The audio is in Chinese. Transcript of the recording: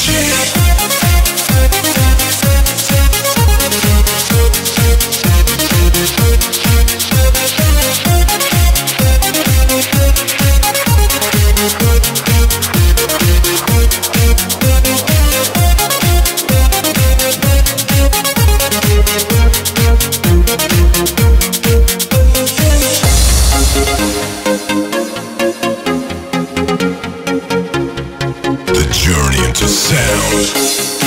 shit energy. The journey into sound.